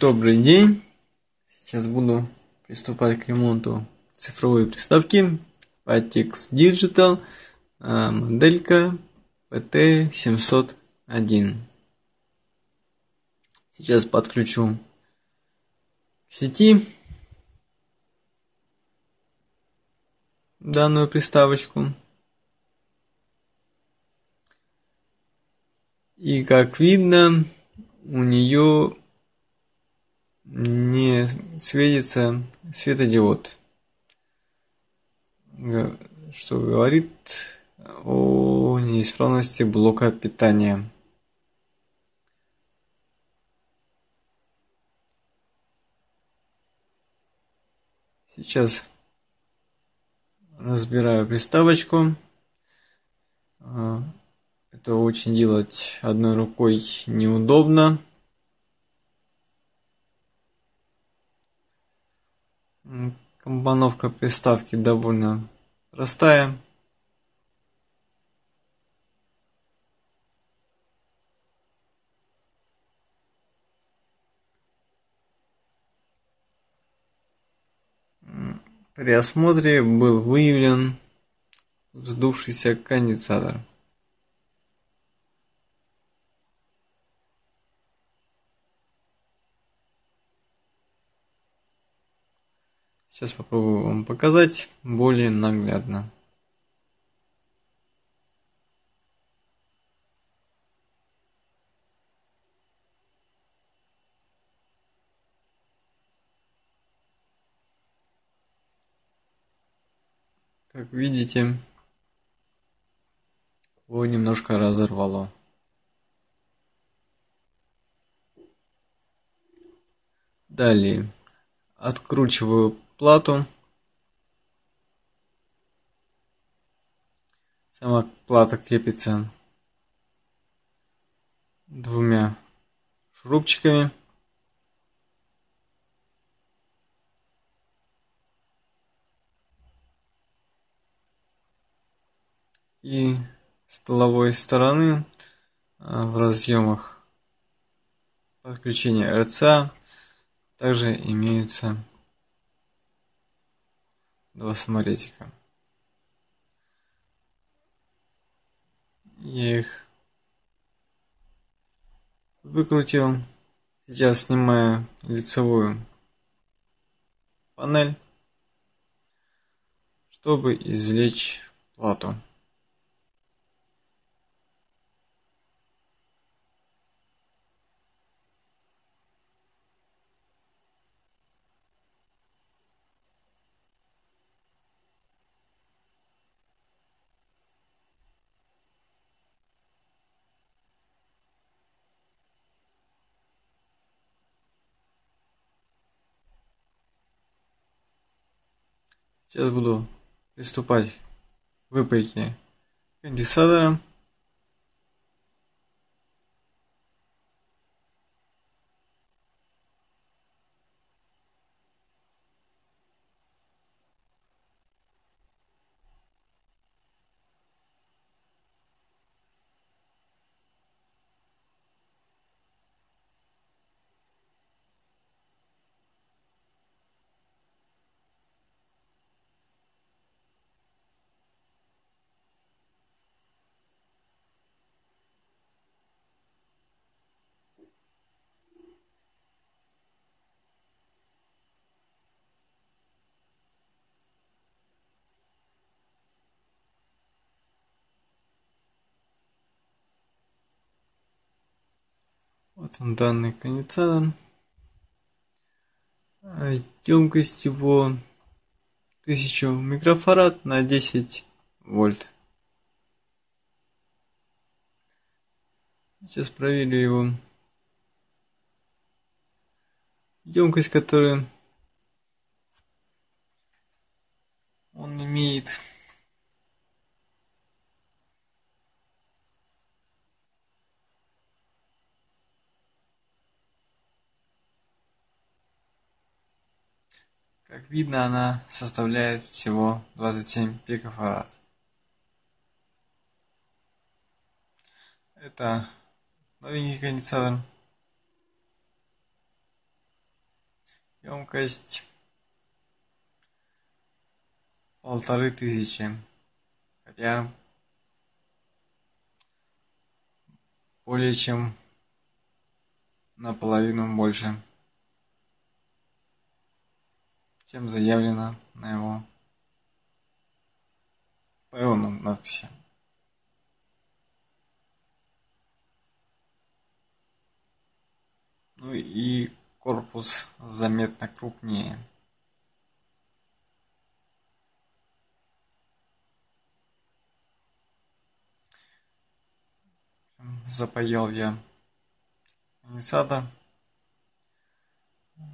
Добрый день. Сейчас буду приступать к ремонту цифровой приставки Patix Digital, а, моделька PT701. Сейчас подключу к сети данную приставочку. И как видно, у нее не светится светодиод, что говорит о неисправности блока питания. Сейчас разбираю приставочку. А, это очень делать одной рукой неудобно. Компоновка приставки довольно простая. При осмотре был выявлен вздувшийся конденсатор. Сейчас попробую вам показать более наглядно. Как видите, его немножко разорвало. Далее откручиваю плату. Сама плата крепится двумя шурупчиками. И с тыловой стороны а, в разъемах подключения РЦА также имеются два самолетика. Я их выкрутил. Сейчас снимаю лицевую панель, чтобы извлечь плату. Сейчас буду приступать к выпайке конденсатора. Вот он данный конденсатор. Емкость его 1000 микрофарад на 10 вольт. Сейчас проверю его емкость, которую он имеет. Как видно, она составляет всего 27 пикофарад. Это новенький конденсатор. емкость полторы тысячи. Хотя более чем наполовину больше, чем заявлено на его по его надписи. Ну и корпус заметно крупнее. Запаял я конденсатор.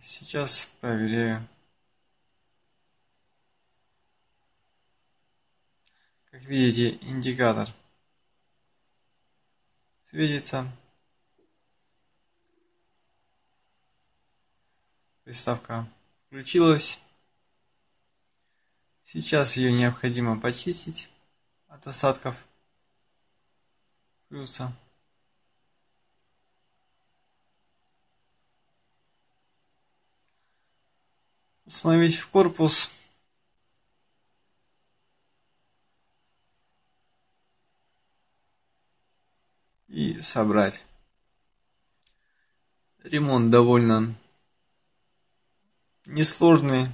Сейчас проверяю. Как видите, индикатор светится. Приставка включилась. Сейчас ее необходимо почистить от остатков плюса. Установить в корпус. И собрать. Ремонт довольно несложные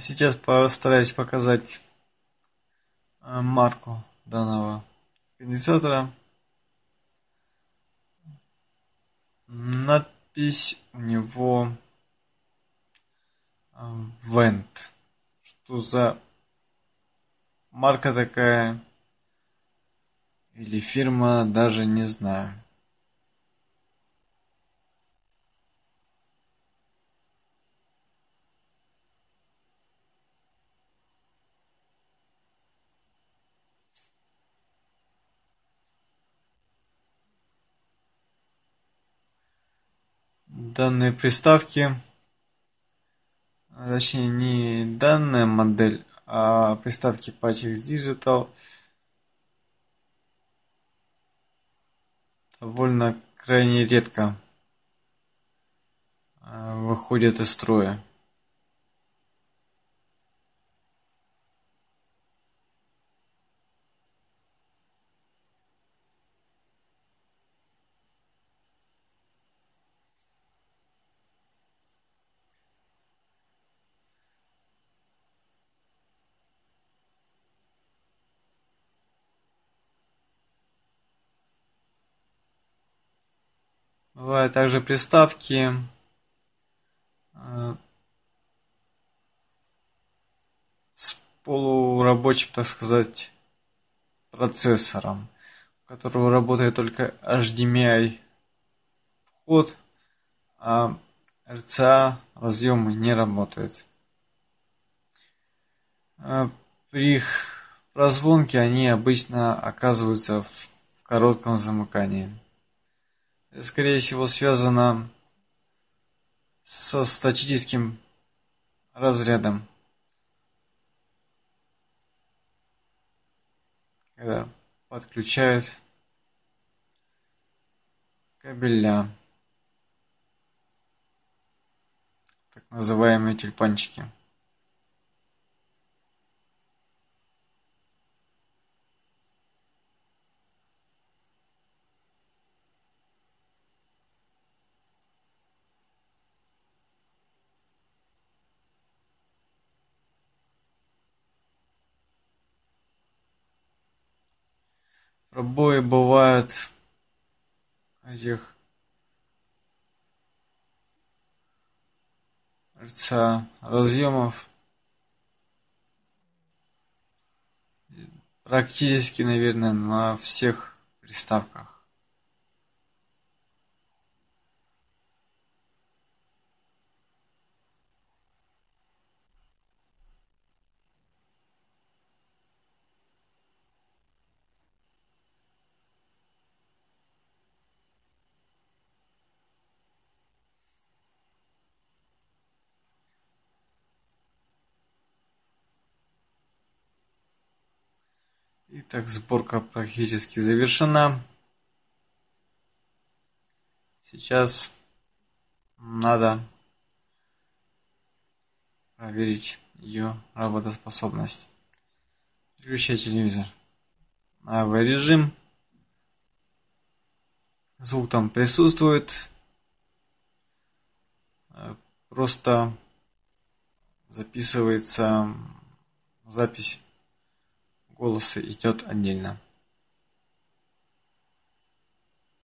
Сейчас постараюсь показать э, марку данного конденсатора. Надпись у него Vent. Э, Что за марка такая? Или фирма, даже не знаю. Данной приставки, а, точнее не данная модель, а приставки Patix Digital довольно крайне редко а, выходят из строя. Бывают также приставки э, с полурабочим, так сказать, процессором, у которого работает только HDMI вход, а RCA разъемы не работают. Э, при их прозвонке они обычно оказываются в коротком замыкании скорее всего, связано со статическим разрядом. когда подключают кабеля, так называемые тюльпанчики. Пробои бывают этих кажется, разъемов практически, наверное, на всех приставках. Итак, сборка практически завершена. Сейчас надо проверить ее работоспособность. Включай телевизор. Авиарежим. Звук там присутствует. Просто записывается запись голоса идет отдельно